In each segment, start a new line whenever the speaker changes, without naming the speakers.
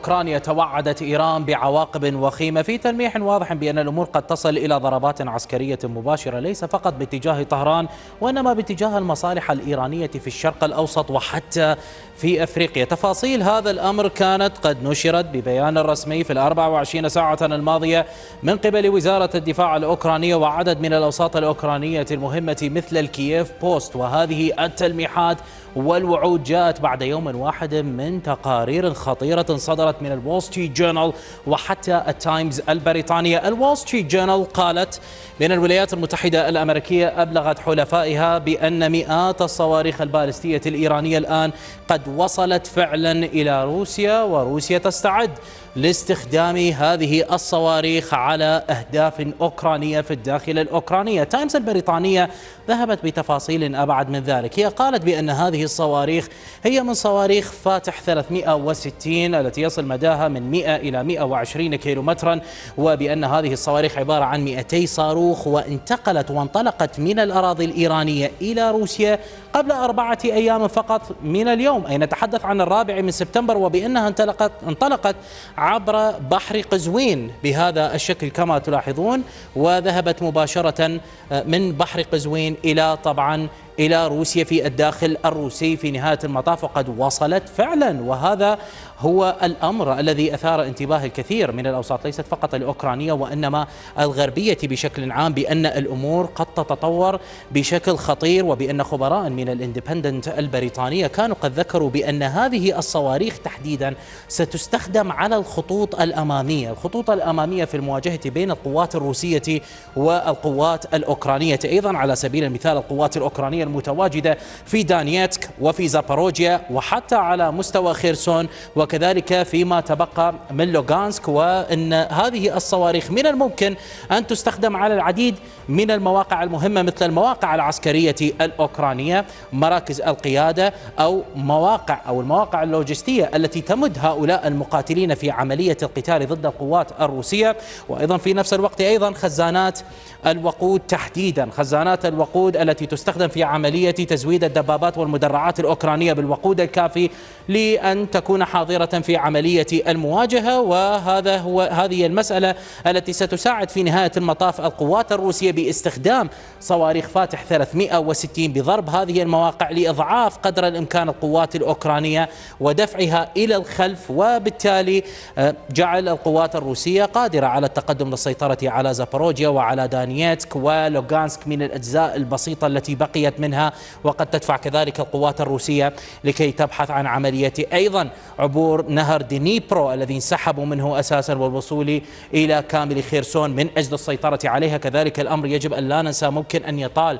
أوكرانيا توعدت إيران بعواقب وخيمة في تلميح واضح بأن الأمور قد تصل إلى ضربات عسكرية مباشرة ليس فقط باتجاه طهران وإنما باتجاه المصالح الإيرانية في الشرق الأوسط وحتى في أفريقيا. تفاصيل هذا الأمر كانت قد نشرت ببيان رسمي في الأربع وعشرين ساعة الماضية من قبل وزارة الدفاع الأوكرانية وعدد من الأوساط الأوكرانية المهمة مثل الكييف بوست. وهذه التلميحات والوعود جاءت بعد يوم واحد من تقارير خطيرة صدرت من الول ستريت جورنال وحتى التايمز البريطانية. الول ستريت جورنال قالت بأن الولايات المتحدة الأمريكية أبلغت حلفائها بأن مئات الصواريخ البالستية الإيرانية الآن قد وصلت فعلا إلى روسيا وروسيا تستعد. لاستخدام هذه الصواريخ على أهداف أوكرانية في الداخل الأوكرانية. تايمز البريطانية ذهبت بتفاصيل أبعد من ذلك. هي قالت بأن هذه الصواريخ هي من صواريخ فاتح 360 التي يصل مداها من 100 إلى 120 كيلومترا وبأن هذه الصواريخ عبارة عن 200 صاروخ وانتقلت وانطلقت من الأراضي الإيرانية إلى روسيا قبل أربعة أيام فقط من اليوم أي نتحدث عن الرابع من سبتمبر وبأنها انطلقت انطلقت عبر بحر قزوين بهذا الشكل كما تلاحظون وذهبت مباشرة من بحر قزوين إلى طبعا إلى روسيا في الداخل الروسي في نهاية المطاف وقد وصلت فعلا وهذا هو الأمر الذي أثار انتباه الكثير من الأوساط ليست فقط الأوكرانية وإنما الغربية بشكل عام بأن الأمور قد تتطور بشكل خطير وبأن خبراء من الإندبندنت البريطانية كانوا قد ذكروا بأن هذه الصواريخ تحديدا ستستخدم على الخطوط الأمامية. الخطوط الأمامية في المواجهة بين القوات الروسية والقوات الأوكرانية. أيضا على سبيل المثال القوات الأوكرانية المتواجدة في دانيتسك وفي زاباروجيا وحتى على مستوى خيرسون وكذلك فيما تبقى من لوغانسك وأن هذه الصواريخ من الممكن أن تستخدم على العديد من المواقع المهمة مثل المواقع العسكرية الأوكرانية مراكز القيادة أو مواقع أو المواقع اللوجستية التي تمد هؤلاء المقاتلين في عملية القتال ضد القوات الروسية. وأيضا في نفس الوقت أيضا خزانات الوقود تحديدا خزانات الوقود التي تستخدم في عملية تزويد الدبابات والمدرعات الأوكرانية بالوقود الكافي لأن تكون حاضرة في عملية المواجهة وهذا هو هذه المسألة التي ستساعد في نهاية المطاف القوات الروسية باستخدام صواريخ فاتح 360 بضرب. هذه المواقع لإضعاف قدر الإمكان القوات الأوكرانية ودفعها إلى الخلف وبالتالي آه، جعل القوات الروسية قادرة على التقدم للسيطرة على زاباروجيا وعلى دانييتسك ولوغانسك من الأجزاء البسيطة التي بقيت منها وقد تدفع كذلك القوات الروسية لكي تبحث عن عملية أيضا عبور نهر دينيبرو الذي انسحبوا منه أساسا والوصول إلى كامل خيرسون من أجل السيطرة عليها. كذلك الأمر يجب أن لا ننسى ممكن أن يطال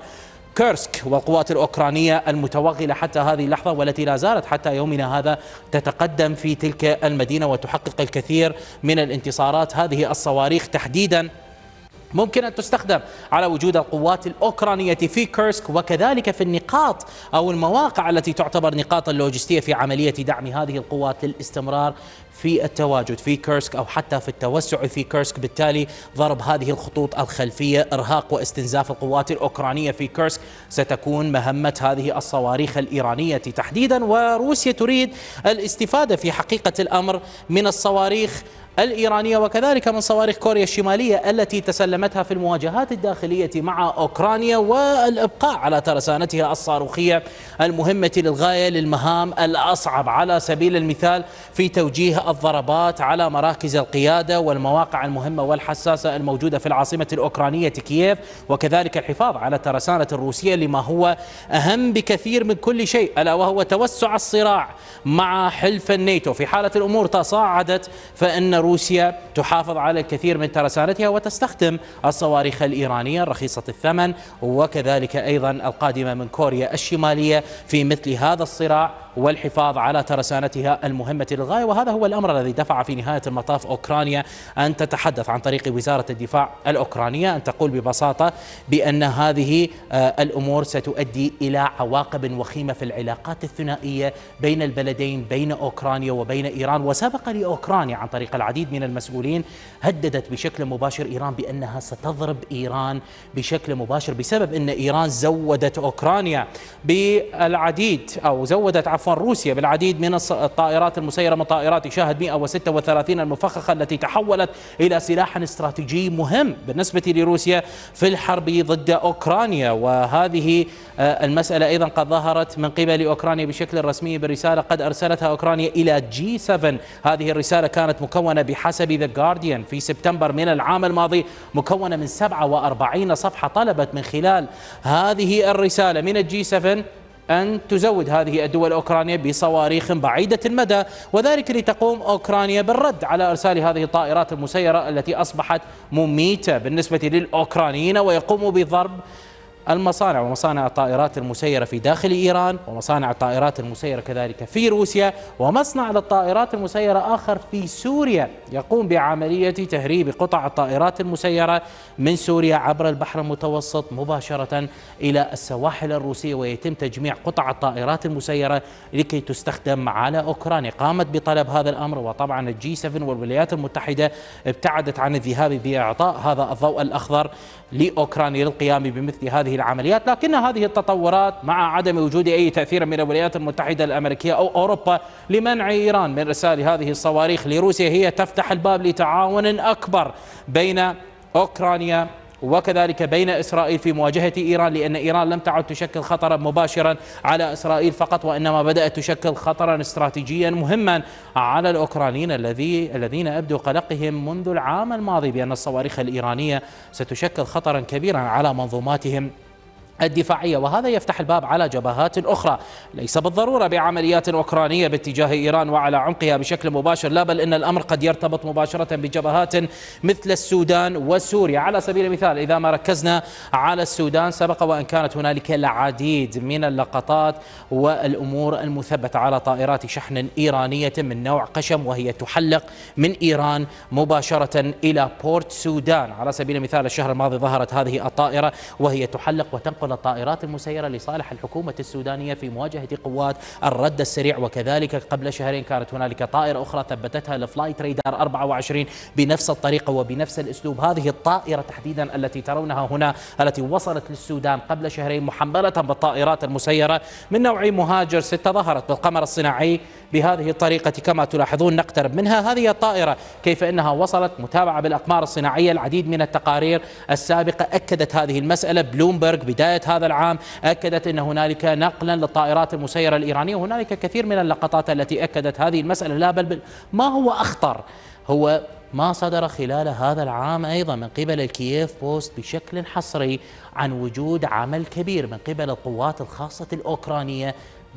كورسك والقوات الأوكرانية المتوغلة حتى هذه اللحظة والتي لا زالت حتى يومنا هذا تتقدم في تلك المدينة وتحقق الكثير من الانتصارات. هذه الصواريخ تحديدا ممكن أن تستخدم على وجود القوات الأوكرانية في كورسك وكذلك في النقاط أو المواقع التي تعتبر نقاط اللوجستية في عملية دعم هذه القوات للاستمرار في التواجد في كورسك أو حتى في التوسع في كورسك. بالتالي ضرب هذه الخطوط الخلفية إرهاق واستنزاف القوات الأوكرانية في كورسك. ستكون مهمة هذه الصواريخ الإيرانية تحديدا وروسيا تريد الاستفادة في حقيقة الأمر من الصواريخ الإيرانية وكذلك من صواريخ كوريا الشمالية التي تسلمتها في المواجهات الداخلية مع أوكرانيا والإبقاء على ترسانتها الصاروخية المهمة للغاية للمهام الأصعب. على سبيل المثال في توجيه الضربات على مراكز القيادة والمواقع المهمة والحساسة الموجودة في العاصمة الأوكرانية كييف وكذلك الحفاظ على الترسانة الروسية لما هو أهم بكثير من كل شيء ألا وهو توسع الصراع مع حلف الناتو. في حالة الأمور تصاعدت فإن روسيا تحافظ على الكثير من ترسانتها وتستخدم الصواريخ الإيرانية رخيصة الثمن وكذلك أيضا القادمة من كوريا الشمالية في مثل هذا الصراع والحفاظ على ترسانتها المهمة للغاية. وهذا هو الأمر الذي دفع في نهاية المطاف أوكرانيا أن تتحدث عن طريق وزارة الدفاع الأوكرانية. أن تقول ببساطة بأن هذه آه، الأمور ستؤدي إلى عواقب وخيمة في العلاقات الثنائية بين البلدين بين أوكرانيا وبين إيران. وسبق لأوكرانيا عن طريق العديد العديد من المسؤولين هددت بشكل مباشر إيران بأنها ستضرب إيران بشكل مباشر بسبب أن إيران زودت أوكرانيا بالعديد أو زودت عفوا روسيا بالعديد من الطائرات المسيرة من طائرات يشاهد 136 المفخخة التي تحولت إلى سلاح استراتيجي مهم بالنسبة لروسيا في الحرب ضد أوكرانيا. وهذه آه، المسألة أيضا قد ظهرت من قبل أوكرانيا بشكل رسمي برسالة قد أرسلتها أوكرانيا إلى G 7 هذه الرسالة كانت مكونة بحسب The Guardian في سبتمبر من العام الماضي مكونة من 47 صفحة طلبت من خلال هذه الرسالة من ال G 7 أن تزود هذه الدول الأوكرانية بصواريخ بعيدة المدى وذلك لتقوم أوكرانيا بالرد على إرسال هذه الطائرات المسيرة التي أصبحت مميتة بالنسبة للأوكرانيين ويقوم بضرب المصانع ومصانع الطائرات المسيرة في داخل إيران ومصانع الطائرات المسيرة كذلك في روسيا ومصنع للطائرات المسيرة آخر في سوريا. يقوم بعملية تهريب قطع الطائرات المسيرة من سوريا عبر البحر المتوسط مباشرة إلى السواحل الروسية ويتم تجميع قطع الطائرات المسيرة لكي تستخدم على أوكرانيا. قامت بطلب هذا الأمر وطبعا الجي 7 والولايات المتحدة ابتعدت عن الذهاب بإعطاء هذا الضوء الأخضر لأوكرانيا للقيام بمثل هذه العمليات لكن هذه التطورات مع عدم وجود أي تأثير من الولايات المتحدة الأمريكية أو أوروبا لمنع إيران من إرسال هذه الصواريخ لروسيا هي تفتح الباب لتعاون أكبر بين أوكرانيا وكذلك بين إسرائيل في مواجهة إيران لأن إيران لم تعد تشكل خطرا مباشرا على إسرائيل فقط وإنما بدأت تشكل خطرا استراتيجيا مهما على الأوكرانيين الذي الذين أبدوا قلقهم منذ العام الماضي بأن الصواريخ الإيرانية ستشكل خطرا كبيرا على منظوماتهم. الدفاعية وهذا يفتح الباب على جبهات أخرى. ليس بالضرورة بعمليات أوكرانية باتجاه إيران وعلى عمقها بشكل مباشر لا بل إن الأمر قد يرتبط مباشرة بجبهات مثل السودان وسوريا. على سبيل المثال إذا ما ركزنا على السودان سبق وأن كانت هنالك العديد من اللقطات والأمور المثبتة على طائرات شحن إيرانية من نوع قشم وهي تحلق من إيران مباشرة إلى بورت سودان. على سبيل المثال الشهر الماضي ظهرت هذه الطائرة وهي تحلق وتنقل تنقل الطائرات المسيرة لصالح الحكومة السودانية في مواجهة قوات الدعم السريع. وكذلك قبل شهرين كانت هنالك طائرة أخرى ثبتتها ال Flightradar 24 بنفس الطريقة وبنفس الأسلوب. هذه الطائرة تحديدا التي ترونها هنا التي وصلت للسودان قبل شهرين محملة بالطائرات المسيرة من نوع مهاجر. ستة ظهرت بالقمر الصناعي بهذه الطريقة كما تلاحظون نقترب منها. هذه الطائرة كيف أنها وصلت؟ متابعة بالأقمار الصناعية العديد من التقارير السابقة أكدت هذه المسألة. بلومبرغ بداية هذا العام أكدت أن هنالك نقلا للطائرات المسيرة الإيرانية وهنالك كثير من اللقطات التي أكدت هذه المسألة. لا بل ما هو أخطر؟ هو ما صدر خلال هذا العام أيضا من قبل الكييف بوست بشكل حصري عن وجود عمل كبير من قبل القوات الخاصة الأوكرانية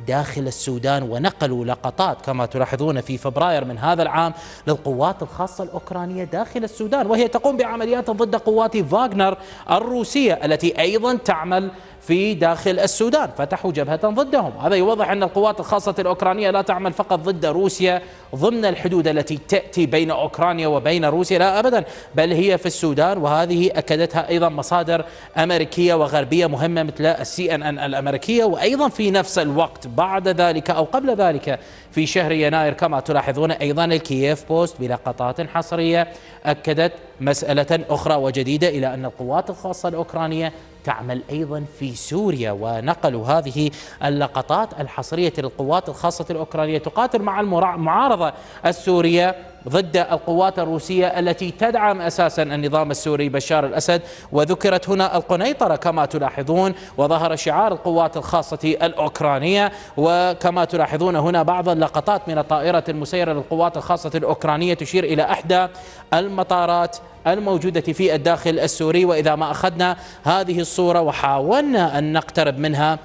داخل السودان ونقلوا لقطات كما تلاحظون في فبراير من هذا العام للقوات الخاصة الأوكرانية داخل السودان وهي تقوم بعمليات ضد قوات فاغنر الروسية التي أيضا تعمل في داخل السودان فتحوا جبهة ضدهم. هذا يوضح أن القوات الخاصة الأوكرانية لا تعمل فقط ضد روسيا ضمن الحدود التي تأتي بين أوكرانيا وبين روسيا لا أبدا بل هي في السودان وهذه أكدتها أيضا مصادر أمريكية وغربية مهمة مثل السي ان ان الأمريكية وأيضا في نفس الوقت بعد ذلك أو قبل ذلك في شهر يناير. كما تلاحظون أيضا ال Kyiv Post بلقطات حصرية أكدت مسألة أخرى وجديدة إلى أن القوات الخاصة الأوكرانية تعمل أيضا في سوريا ونقلوا هذه اللقطات الحصرية للقوات الخاصة الأوكرانية. تقاتل مع المعارضة السورية ضد القوات الروسية التي تدعم أساسا النظام السوري بشار الأسد وذكرت هنا القنيطرة كما تلاحظون وظهر شعار القوات الخاصة الأوكرانية وكما تلاحظون هنا بعض اللقطات من الطائرة المسيرة للقوات الخاصة الأوكرانية تشير إلى إحدى المطارات الموجودة في الداخل السوري. وإذا ما أخذنا هذه الصورة وحاولنا أن نقترب منها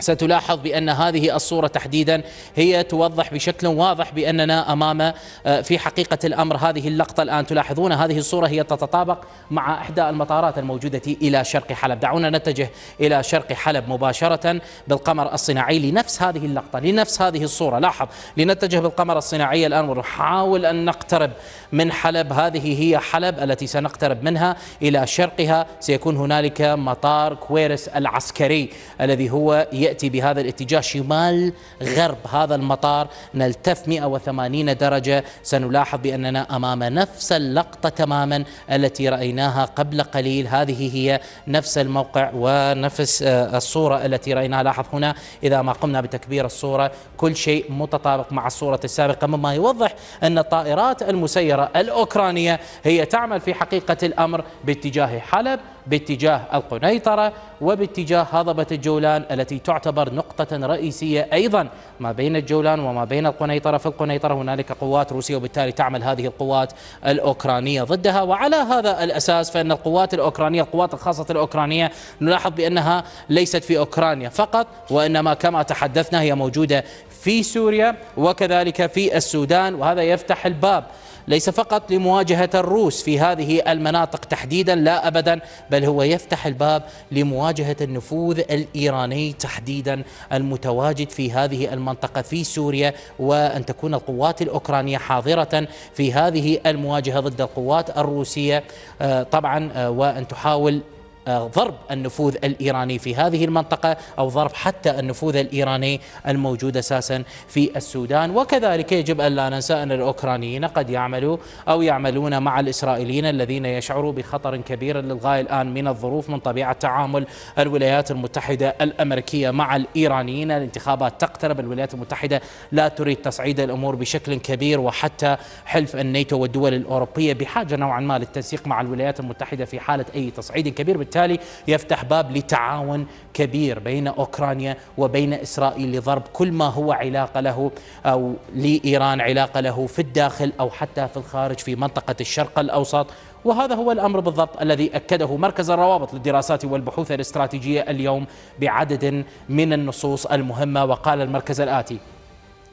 ستلاحظ بأن هذه الصورة تحديدا هي توضح بشكل واضح بأننا أمام آه، في حقيقة الأمر هذه اللقطة الآن. تلاحظون هذه الصورة هي تتطابق مع إحدى المطارات الموجودة إلى شرق حلب. دعونا نتجه إلى شرق حلب مباشرة بالقمر الصناعي لنفس هذه اللقطة لنفس هذه الصورة. لاحظ لنتجه بالقمر الصناعي الآن ونحاول أن نقترب من حلب. هذه هي حلب التي سنقترب منها إلى شرقها. سيكون هنالك مطار كويرس العسكري الذي هو يأتي بهذا الاتجاه شمال غرب هذا المطار. نلتف 180 درجة. سنلاحظ بأننا أمام نفس اللقطة تماما التي رأيناها قبل قليل. هذه هي نفس الموقع ونفس آه، الصورة التي رأيناها. لاحظ هنا إذا ما قمنا بتكبير الصورة كل شيء متطابق مع الصورة السابقة. مما يوضح أن الطائرات المسيرة الأوكرانية هي تعمل في حقيقة الأمر باتجاه حلب باتجاه القنيطرة وباتجاه هضبة الجولان التي تعتبر نقطة رئيسية أيضا. ما بين الجولان وما بين القنيطرة في القنيطرة هنالك قوات روسية وبالتالي تعمل هذه القوات الأوكرانية ضدها. وعلى هذا الأساس فإن القوات الأوكرانية القوات الخاصة الأوكرانية نلاحظ بأنها ليست في أوكرانيا فقط وإنما كما تحدثنا هي موجودة في سوريا وكذلك في السودان وهذا يفتح الباب ليس فقط لمواجهة الروس في هذه المناطق تحديدا لا أبدا بل هو يفتح الباب لمواجهة النفوذ الإيراني تحديدا المتواجد في هذه المنطقة في سوريا وأن تكون القوات الأوكرانية حاضرة في هذه المواجهة ضد القوات الروسية. آه، طبعا آه، وأن تحاول ضرب النفوذ الإيراني في هذه المنطقة أو ضرب حتى النفوذ الإيراني الموجود أساسا في السودان. وكذلك يجب أن لا ننسى أن الأوكرانيين قد يعملوا أو يعملون مع الإسرائيليين الذين يشعروا بخطر كبير للغاية الآن من الظروف من طبيعة تعامل الولايات المتحدة الأمريكية مع الإيرانيين. الانتخابات تقترب الولايات المتحدة لا تريد تصعيد الأمور بشكل كبير وحتى حلف الناتو والدول الأوروبية بحاجة نوعا ما للتنسيق مع الولايات المتحدة في حالة أي تصعيد كبير. وبالتالي يفتح باب لتعاون كبير بين أوكرانيا وبين إسرائيل لضرب كل ما هو علاقة له أو لإيران علاقة له في الداخل أو حتى في الخارج في منطقة الشرق الأوسط. وهذا هو الأمر بالضبط الذي أكده مركز الروابط للدراسات والبحوث الاستراتيجية اليوم بعدد من النصوص المهمة. وقال المركز الآتي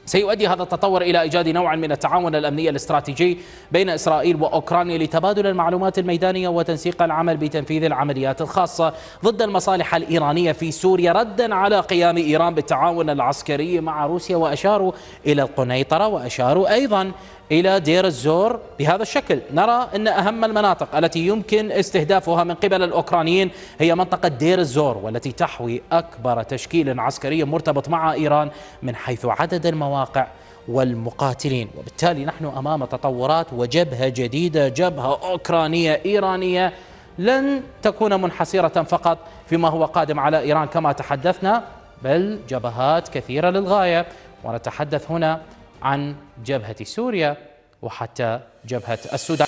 سيؤدي هذا التطور إلى إيجاد نوع من التعاون الأمني الاستراتيجي بين إسرائيل وأوكرانيا لتبادل المعلومات الميدانية وتنسيق العمل بتنفيذ العمليات الخاصة ضد المصالح الإيرانية في سوريا ردا على قيام إيران بالتعاون العسكري مع روسيا وأشاروا إلى القنيطرة وأشاروا أيضا إلى دير الزور بهذا الشكل. نرى أن أهم المناطق التي يمكن استهدافها من قبل الأوكرانيين هي منطقة دير الزور والتي تحوي أكبر تشكيل عسكري مرتبط مع إيران من حيث عدد المواقع والمقاتلين. وبالتالي نحن أمام تطورات وجبهة جديدة جبهة أوكرانية إيرانية. لن تكون منحصرة فقط فيما هو قادم على إيران كما تحدثنا بل جبهات كثيرة للغاية. ونتحدث هنا عن جبهة سوريا وحتى جبهة السودان.